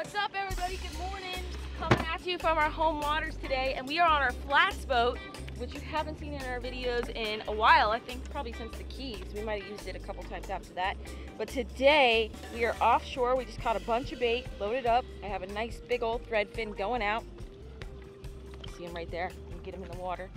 What's up, everybody? Good morning. Coming at you from our home waters today, and we are on our flats boat, which you haven't seen in our videos in a while. I think probably since the Keys. We might have used it a couple times after that. But today, we are offshore. We just caught a bunch of bait, loaded up. I have a nice big old threadfin going out. See him right there. Get him in the water.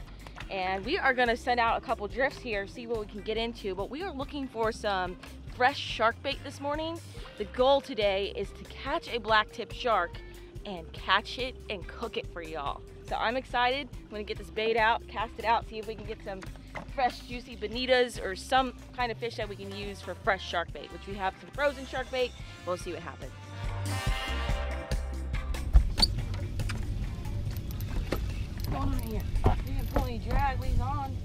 And we are gonna send out a couple drifts here, see what we can get into. But we are looking for some fresh shark bait this morning. The goal today is to catch a black tip shark and catch it and cook it for y'all. So I'm excited. I'm gonna get this bait out, cast it out, see if we can get some fresh juicy bonitas or some kind of fish that we can use for fresh shark bait, which we have some frozen shark bait. We'll see what happens. On here? We didn't pull any drag, leads on.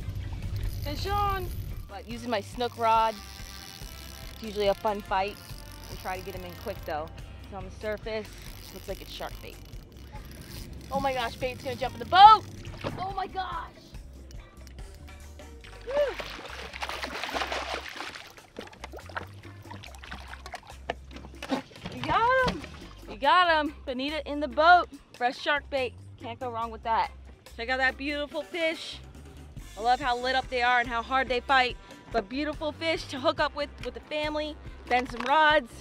Fish on. But using my snook rod, it's usually a fun fight. We try to get him in quick though. It's on the surface, looks like it's shark bait. Oh my gosh, bait's gonna jump in the boat! Oh my gosh! You got him! You got him! Bonita in the boat. Fresh shark bait. Can't go wrong with that. Check out that beautiful fish. I love how lit up they are and how hard they fight. But beautiful fish to hook up with with the family, bend some rods,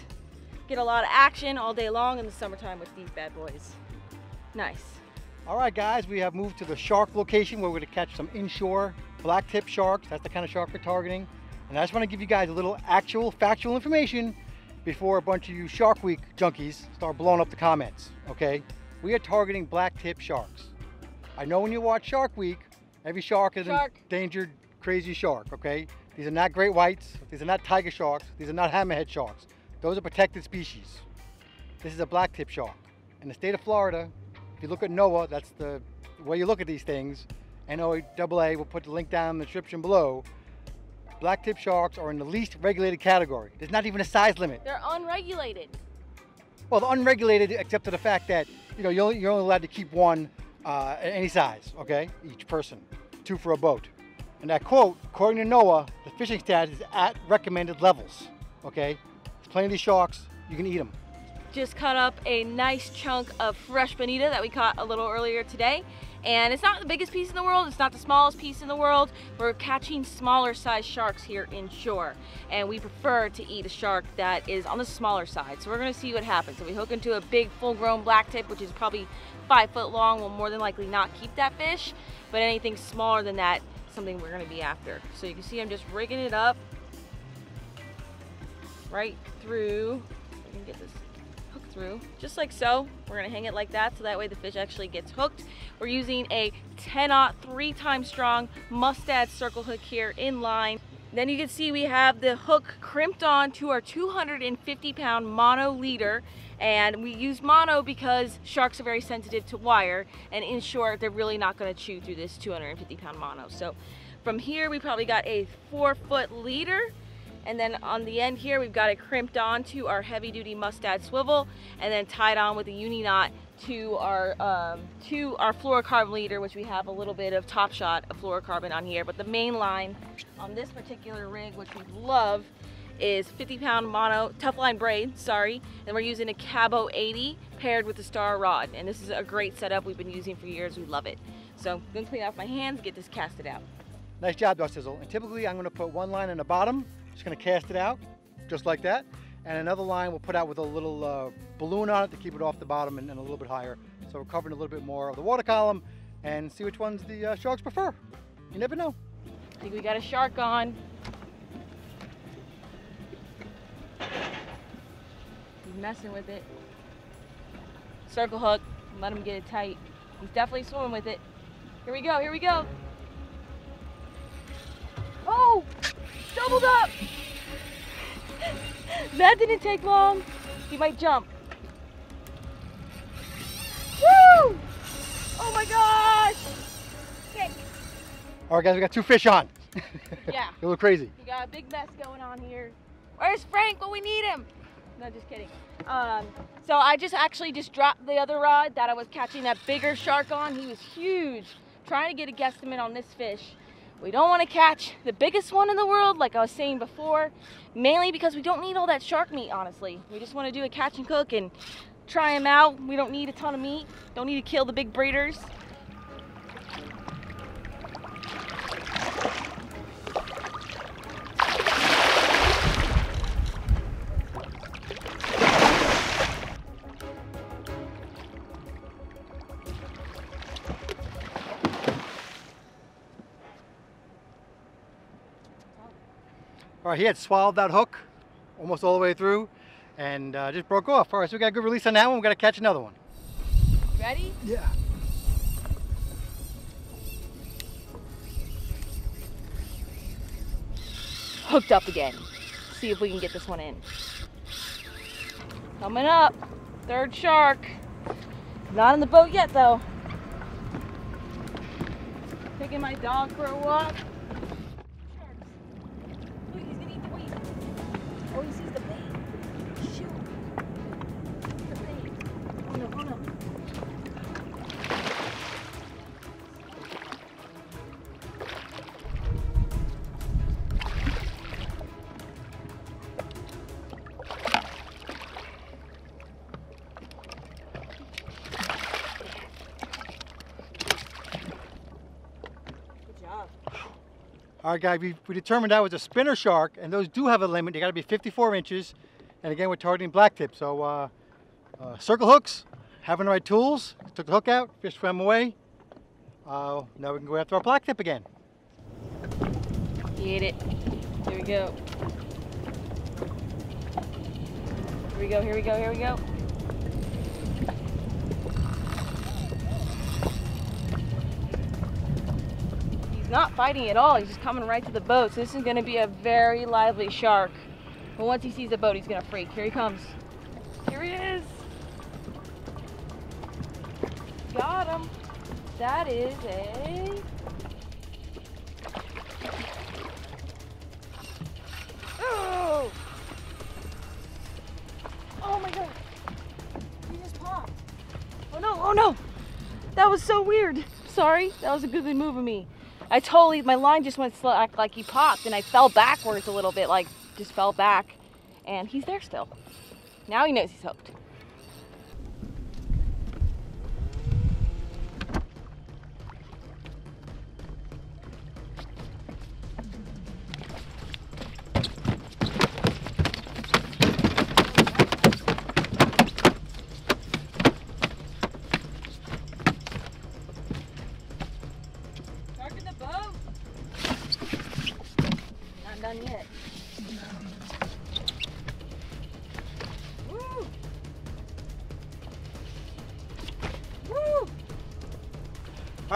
get a lot of action all day long in the summertime with these bad boys. Nice. All right, guys, we have moved to the shark location where we're gonna catch some inshore black tip sharks. That's the kind of shark we're targeting. And I just wanna give you guys a little actual factual information before a bunch of you Shark Week junkies start blowing up the comments, okay? We are targeting black tip sharks. I know when you watch Shark Week, every shark is Shark. an endangered crazy shark, okay? These are not great whites, these are not tiger sharks, these are not hammerhead sharks. Those are protected species. This is a black tip shark. In the state of Florida, if you look at NOAA, that's the way you look at these things, NOAA will put the link down in the description below. Black tip sharks are in the least regulated category. There's not even a size limit. They're unregulated. Well, the unregulated, except for the fact that you know you're only allowed to keep one uh, any size, okay? Each person, two for a boat. And that quote, according to NOAA, the fishing status is at recommended levels, okay? There's plenty of these sharks, you can eat them. Just cut up a nice chunk of fresh bonita that we caught a little earlier today. And it's not the biggest piece in the world, it's not the smallest piece in the world. We're catching smaller size sharks here inshore. And we prefer to eat a shark that is on the smaller side. So we're gonna see what happens. If we hook into a big full grown black tip, which is probably five foot long, we'll more than likely not keep that fish. But anything smaller than that, something we're gonna be after. So you can see I'm just rigging it up right through. I can get this hooked through, just like so. We're gonna hang it like that so that way the fish actually gets hooked. We're using a 10 aught, three times strong Mustad circle hook here in line. Then you can see we have the hook crimped on to our 250 pound mono leader. And we use mono because sharks are very sensitive to wire. And in short they're really not going to chew through this 250 pound mono. So from here we probably got a four foot leader. And then on the end here we've got it crimped on to our heavy duty mustad swivel and then tied on with a uni knot to our um, to our fluorocarbon leader which we have a little bit of top shot of fluorocarbon on here. But the main line on this particular rig which we love is 50 pound mono Tuf-Line braid sorry. And we're using a cabo 80 paired with the star rod. And this is a great setup we've been using for years. We love it. So i'm gonna clean off my hands get this casted out. Nice job, Darcizzle. And typically I'm gonna put one line in the bottom, just gonna cast it out, just like that. And another line we'll put out with a little uh, balloon on it to keep it off the bottom and, and, a little bit higher. So we're covering a little bit more of the water column and see which ones the uh, sharks prefer. You never know. I think we got a shark on. He's messing with it. Circle hook, let him get it tight. He's definitely swimming with it. Here we go, here we go. Oh, doubled up. That didn't take long. He might jump. Woo! Oh my gosh! Okay, All right, guys, we got two fish on. Yeah. a little crazy. We got a big mess going on here. Where's Frank? Well, we need him. No, just kidding. Um, so I just actually just dropped the other rod that I was catching that bigger shark on. He was huge. Trying to get a guesstimate on this fish. We don't want to catch the biggest one in the world, like I was saying before, mainly because we don't need all that shark meat, honestly. We just want to do a catch and cook and try them out. We don't need a ton of meat. Don't need to kill the big breeders. All right, he had swallowed that hook almost all the way through and uh, just broke off. All right, so we got a good release on that one. We got to catch another one. Ready? Yeah. Hooked up again. See if we can get this one in. Coming up. Third shark. Not in the boat yet though. Taking my dog for a walk. Oh, he All right, guys, we, we determined that was a spinner shark, and those do have a limit. They got to be 54 inches. And again, we're targeting black tip. So uh, uh, circle hooks, having the right tools. Took the hook out, fish swam away. Uh, now we can go after our black tip again. Get it. Here we go. Here we go, here we go, here we go. Not fighting at all. He's just coming right to the boat. So this is going to be a very lively shark. But once he sees the boat, he's going to freak. Here he comes. Here he is. Got him. That is a Oh! Oh my god! He just popped. Oh no! Oh no! That was so weird. Sorry, that was a good move of me. I totally, my line just went slack like he popped and I fell backwards a little bit, like just fell back. And he's there still. Now he knows he's hooked.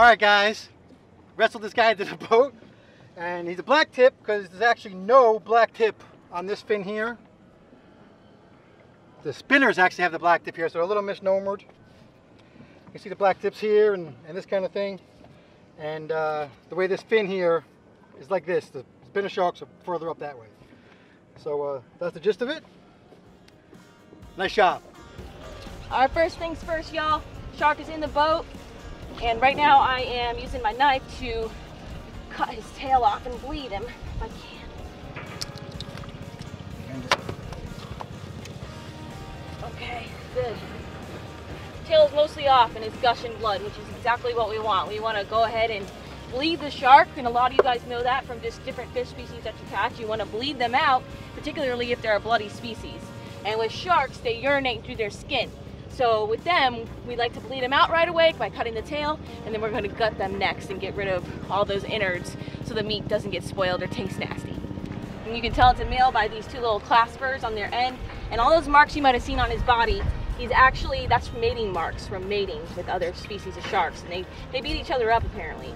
All right, guys, wrestled this guy into the boat, and he's a black tip because there's actually no black tip on this fin here. The spinners actually have the black tip here, so they're a little misnomered. You see the black tips here and, and this kind of thing. And uh, the way this fin here is like this. The spinner sharks are further up that way. So uh, that's the gist of it. Nice job. All right, first things first, y'all. Shark is in the boat, and right now I am using my knife to cut his tail off and bleed him if I can. Okay, good. Tail is mostly off and it's gushing blood, which is exactly what we want. We want to go ahead and bleed the shark, and a lot of you guys know that from just different fish species that you catch. You want to bleed them out, particularly if they're a bloody species. And with sharks, they urinate through their skin. So with them, we like to bleed them out right away by cutting the tail, and then we're going to gut them next and get rid of all those innards so the meat doesn't get spoiled or taste nasty. And you can tell it's a male by these two little claspers on their end, and all those marks you might have seen on his body. He's actually that's mating marks from mating with other species of sharks, and they they beat each other up apparently.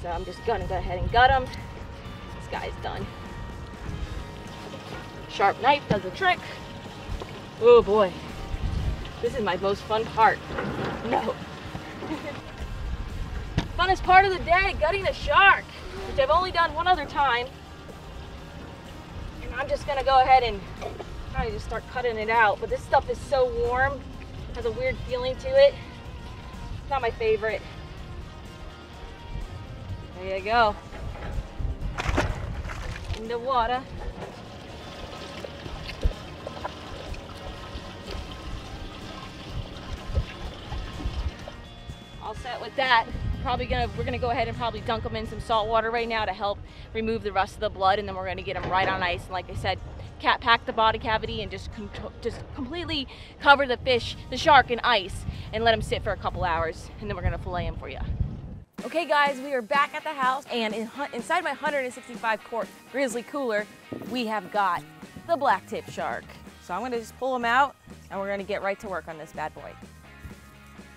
So I'm just gonna go ahead and gut him. This guy's done. Sharp knife does the trick. Oh boy. This is my most fun part. No. Funnest part of the day, gutting a shark, which I've only done one other time. And I'm just gonna go ahead and to just start cutting it out. But this stuff is so warm, has a weird feeling to it. It's not my favorite. There you go. In the water. All set with that. Probably gonna, we're gonna go ahead and probably dunk them in some salt water right now to help remove the rest of the blood and then we're gonna get them right on ice. And like I said, cat pack the body cavity and just just completely cover the fish, the shark in ice and let them sit for a couple hours and then we're gonna fillet them for you. Okay guys, we are back at the house and in, inside my 165 quart grizzly cooler, we have got the black tip shark. So I'm gonna just pull him out and we're gonna get right to work on this bad boy.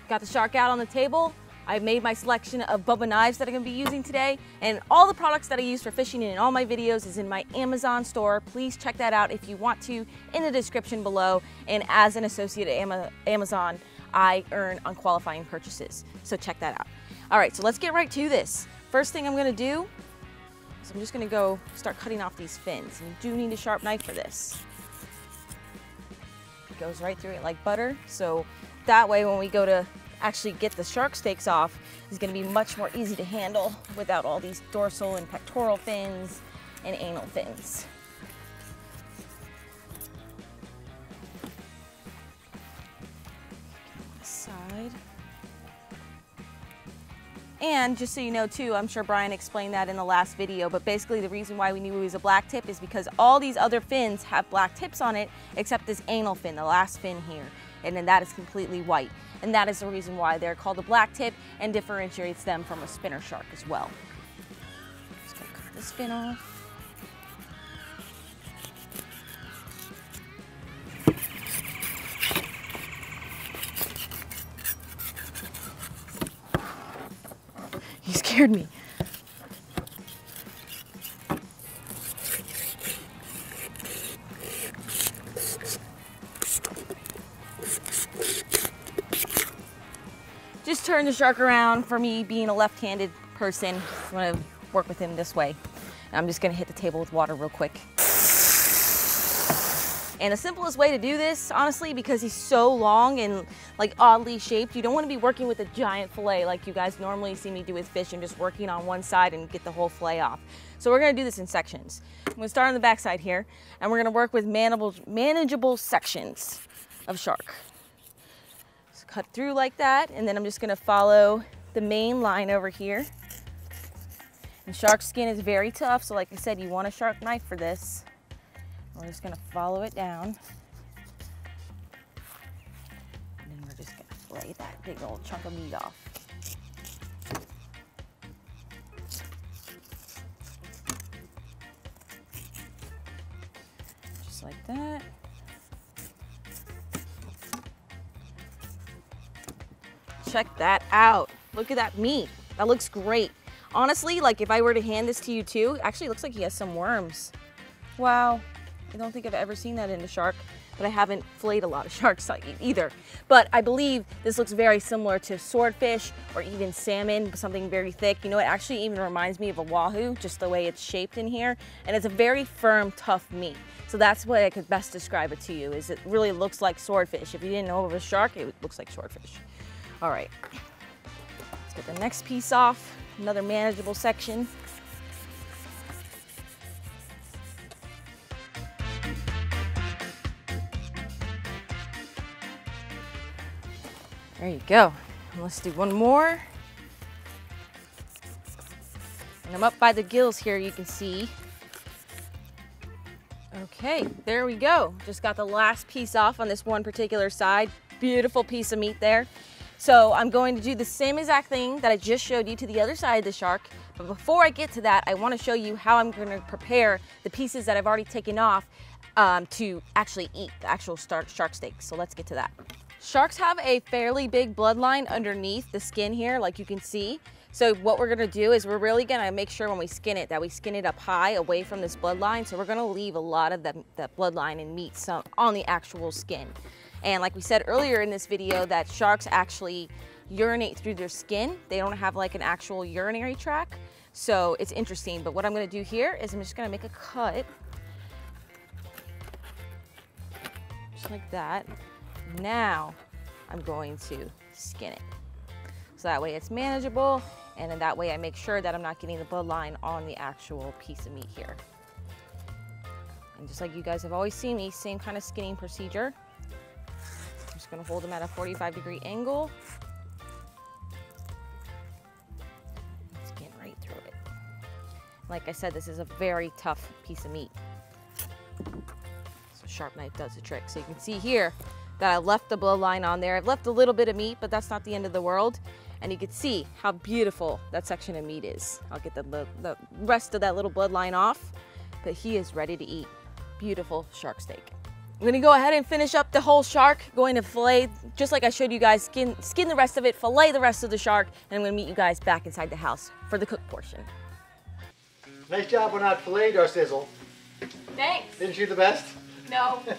Got the shark out on the table. I've made my selection of Bubba knives that I'm gonna be using today and all the products that I use for fishing in all my videos is in my Amazon store. Please check that out if you want to in the description below. And as an associate at Amazon, I earn on qualifying purchases. So check that out. All right, so let's get right to this. First thing I'm gonna do is I'm just gonna go start cutting off these fins. You do need a sharp knife for this. It goes right through it like butter. So that way when we go to actually get the shark steaks off is going to be much more easy to handle without all these dorsal and pectoral fins and anal fins. Side. And just so you know too, I'm sure Brian explained that in the last video, but basically the reason why we knew it was a black tip is because all these other fins have black tips on it, except this anal fin, the last fin here and then that is completely white. And that is the reason why they're called a black tip and differentiates them from a spinner shark as well. Just gonna cut this fin off. He scared me. Turn the shark around for me being a left-handed person. I'm gonna work with him this way. I'm just gonna hit the table with water real quick. And the simplest way to do this, honestly, because he's so long and like oddly shaped, you don't want to be working with a giant fillet like you guys normally see me do with fish and just working on one side and get the whole fillet off. So we're going to do this in sections. I'm going to start on the backside here and we're going to work with manageable, manageable sections of shark cut through like that. And then I'm just gonna follow the main line over here. And shark skin is very tough. So like I said, you want a sharp knife for this. We're just gonna follow it down. And then we're just gonna fillet that big old chunk of meat off. Just like that. Check that out. Look at that meat. That looks great. Honestly, like if I were to hand this to you too, actually looks like he has some worms. Wow. I don't think I've ever seen that in a shark, but I haven't flayed a lot of sharks either. But I believe this looks very similar to swordfish or even salmon, something very thick. You know, it actually even reminds me of a wahoo, just the way it's shaped in here. And it's a very firm, tough meat. So that's what I could best describe it to you, is it really looks like swordfish. If you didn't know was a shark, it looks like swordfish. All right, let's get the next piece off. Another manageable section. There you go. Let's do one more. And I'm up by the gills here, you can see. Okay, there we go. Just got the last piece off on this one particular side. Beautiful piece of meat there. So I'm going to do the same exact thing that I just showed you to the other side of the shark. But before I get to that, I want to show you how I'm going to prepare the pieces that I've already taken off um, to actually eat the actual shark steak. So let's get to that. Sharks have a fairly big bloodline underneath the skin here, like you can see. So what we're gonna do is we're really gonna make sure when we skin it that we skin it up high away from this bloodline. So we're gonna leave a lot of that, that bloodline and meat some, on the actual skin. And like we said earlier in this video that sharks actually urinate through their skin. They don't have like an actual urinary tract. So it's interesting. But what I'm gonna do here is I'm just gonna make a cut. Just like that. Now I'm going to skin it. So that way it's manageable and then that way I make sure that I'm not getting the bloodline on the actual piece of meat here. And just like you guys have always seen me, same kind of skinning procedure just gonna hold them at a 45 degree angle. It's get right through it. Like I said, this is a very tough piece of meat. So sharp knife does the trick. So you can see here that I left the bloodline on there. I've left a little bit of meat, but that's not the end of the world. And you can see how beautiful that section of meat is. I'll get the, the rest of that little bloodline off, but he is ready to eat. Beautiful shark steak. I'm gonna go ahead and finish up the whole shark, going to fillet, just like I showed you guys, skin, skin the rest of it, fillet the rest of the shark, and I'm gonna meet you guys back inside the house for the cooked portion. Nice job on that filet, Darcizzle. Thanks. Didn't you the best? No.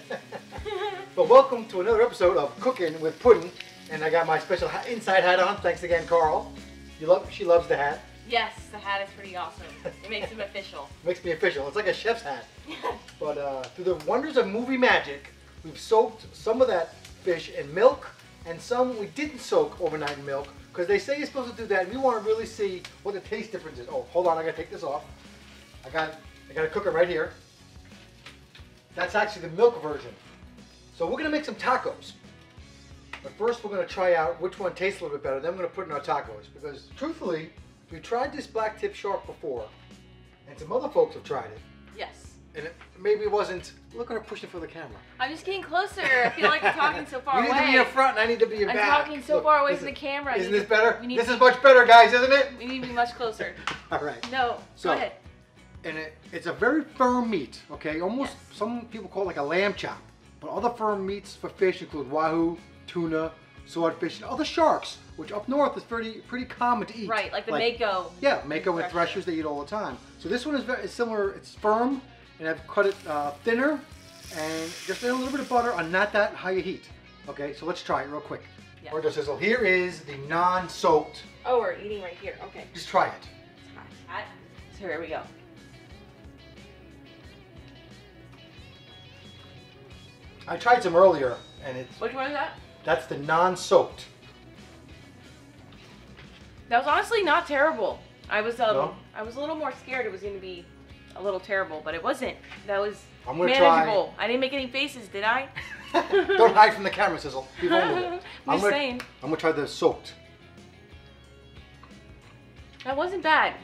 But welcome to another episode of Cooking with Puddin'. And I got my special ha- inside hat on. Thanks again, Carl. You love, she loves the hat. Yes, the hat is pretty awesome. It makes him official. Makes me official. It's like a chef's hat. But uh, through the wonders of movie magic, we've soaked some of that fish in milk, and some we didn't soak overnight in milk because they say you're supposed to do that. And we want to really see what the taste difference is. Oh, hold on, I gotta take this off. I got, I got a cooker right here. That's actually the milk version. So we're gonna make some tacos. But first, we're gonna try out which one tastes a little bit better. Then we're gonna put in our tacos because, truthfully, we tried this black tip shark before, and some other folks have tried it Yes. and it, maybe it wasn't. Look at her pushing for the camera. I'm just getting closer. I feel like I'm talking so far away. you away. need to be in front, and I need to be in I'm back. talking so Look, far away from the camera. Isn't this to- better? This is much better, guys, isn't it? We need to be much closer. All right. No, So- go ahead. And it, it's a very firm meat. Okay, almost Yes. some people call it like a lamb chop. But other firm meats for fish include wahoo, tuna, swordfish, and other sharks, which up north is pretty pretty common to eat. Right, like the mako. Yeah, mako and Thresher. threshers they eat all the time. So this one is very similar. It's firm, and I've cut it uh, thinner, and just in a little bit of butter on not that high a heat. Okay, so let's try it real quick. Yeah. Darcizzle. Here is the non-soaked. Oh, we're eating right here. Okay. Just try it. Hot. So here we go. I tried some earlier, and it's Which one is that? That's the non-soaked. That was honestly not terrible. I was um, No? I was a little more scared it was going to be a little terrible, but it wasn't. That was I'm gonna try- manageable. I didn't make any faces, did I? Don't hide from the camera, sizzle. Be vulnerable. I'm just gonna, saying. I'm gonna try the soaked. That wasn't bad.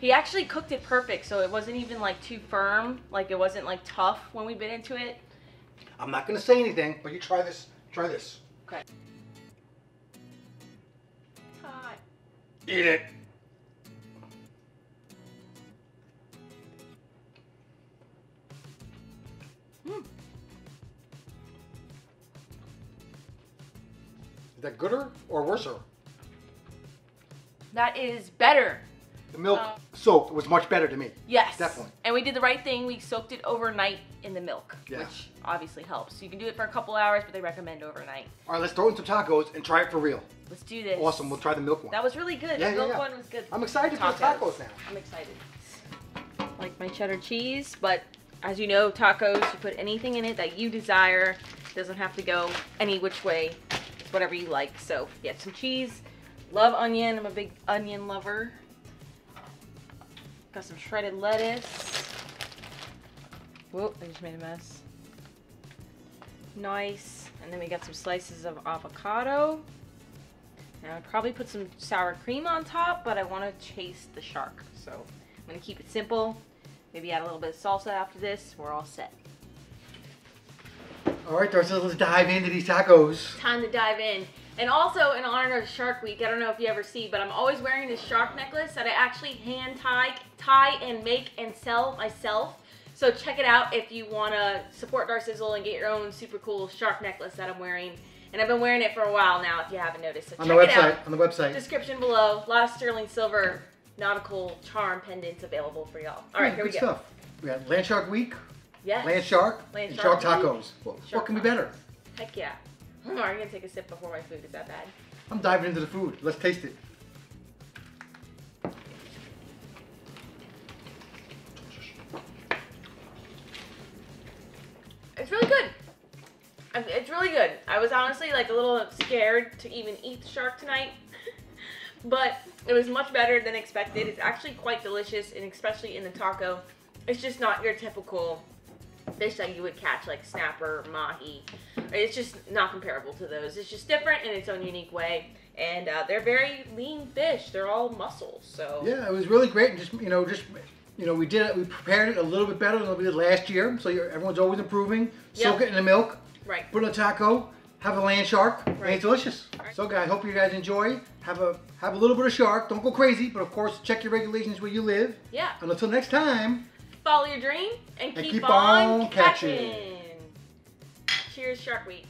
He actually cooked it perfect, so it wasn't even like too firm. Like it wasn't like tough when we bit into it. I'm not gonna say anything, but you try this. Try this. Okay. Hot. Eat it. Hmm. Is that gooder or worser? That is better. The milk Uh, soaked was much better to me. Yes. Definitely. And we did the right thing. We soaked it overnight in the milk, Yeah. which obviously helps. So you can do it for a couple hours, but they recommend overnight. All right, let's throw in some tacos and try it for real. Let's do this. Awesome. We'll try the milk one. That was really good. Yeah, the yeah, milk yeah. one was good. I'm excited for the tacos now. I'm excited. Like my cheddar cheese, but as you know, tacos, you put anything in it that you desire. doesn't have to go any which way. It's whatever you like. So, yeah, some cheese. Love onion. I'm a big onion lover. Got some shredded lettuce. Whoa, I just made a mess. Nice. And then we got some slices of avocado. Now I'd probably put some sour cream on top, but I want to chase the shark. So I'm going to keep it simple. Maybe add a little bit of salsa after this. We're all set. All right, Darcy, let's dive into these tacos. Time to dive in. And also, in honor of Shark Week, I don't know if you ever see, but I'm always wearing this shark necklace that I actually hand tie, tie and make and sell myself. So check it out if you want to support Darcizzle and get your own super cool shark necklace that I'm wearing. And I've been wearing it for a while now, if you haven't noticed. So On check the it out. website. On the website. Description below. A lot of sterling silver nautical charm pendants available for y'all. All right, Yeah, here we go. stuff. We got Land Shark Week, Yes. Land Shark, Land and Shark Shark Tacos. What, Shark what can be better? Heck yeah. I'm gonna take a sip before my food. Is that bad? I'm diving into the food. Let's taste it. It's really good. I- It's really good. I was honestly like a little scared to even eat the shark tonight, but it was much better than expected. It's actually quite delicious, and especially in the taco, it's just not your typical fish that you would catch like snapper, mahi. It's just not comparable to those. It's just different in its own unique way, and uh, they're very lean fish. They're all muscles, so Yeah, it was really great. And just you know, just You know, we did it. We prepared it a little bit better than we did last year. So you're, everyone's always improving. Soak Yep. it in the milk. Right. Put in a taco. Have a land shark. And Right. it's delicious. Right. So guys, hope you guys enjoy. Have a have a little bit of shark. Don't go crazy, but of course check your regulations where you live. Yeah. And until next time. Follow your dream and, And keep, keep on, on catching. catching. Cheers, Shark Week.